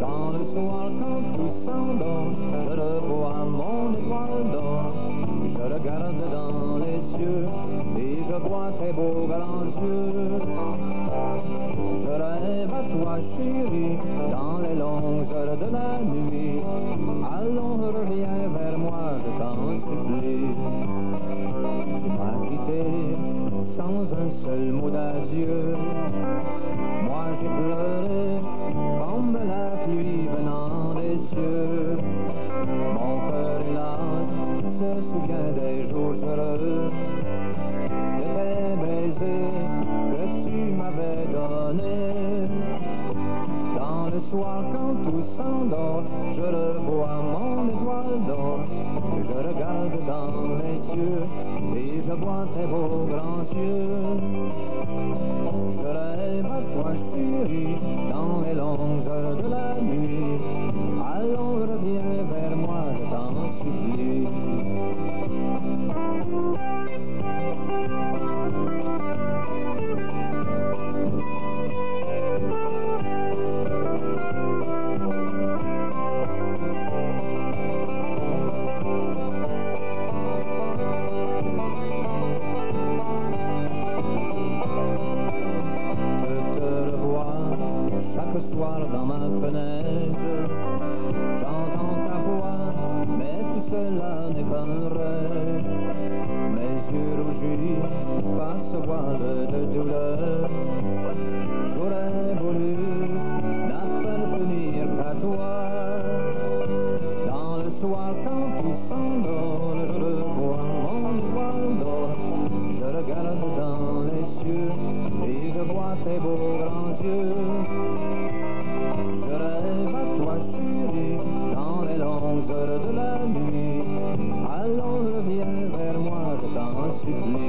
Dans le soir quand tout s'endort, je revois mon étoile d'or. Je regarde dans les cieux et je vois tes beaux grands yeux. Je rêve à toi chérie, dans les longues heures de la nuit. Allons, reviens vers moi, je t'en supplie. Tu m'as quitté sans seul mot d'adieu. Moi j'ai pleuré comme la pluie venant des cieux. Mon cœur hélas se souvient des jours heureux, de tes baisers que tu m'avais donnés. Dans le soir quand tout s'endort, je revois mon dans les cieux et je vois tes beaux grands yeux. Chaque soir dans ma fenêtre. J'entends ta voix, mais tout cela n'est qu'un rêve. Mes yeux rougis par ce voile de douleur. J'aurais voulu n'appartenir qu'à toi. Dans le soir quand tout s'endort, la